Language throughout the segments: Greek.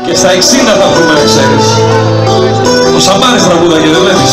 Και στα 60 θα βρούμε, ξέρεις. Το σαμπάρι τραγούδα και δεν βλέπεις.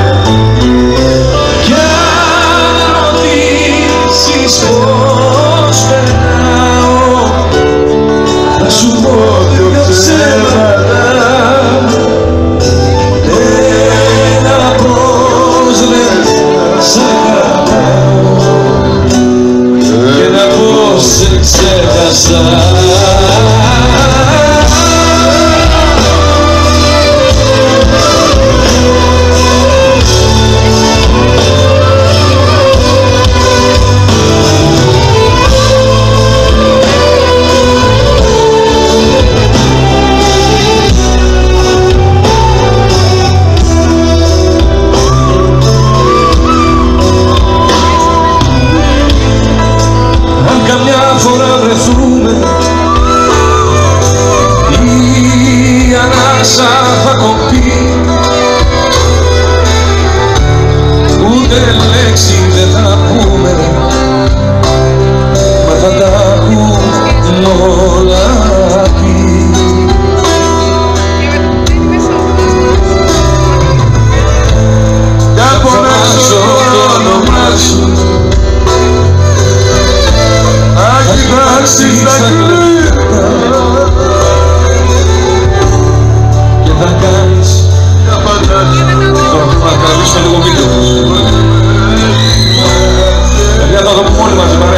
sun. todo mundo, it.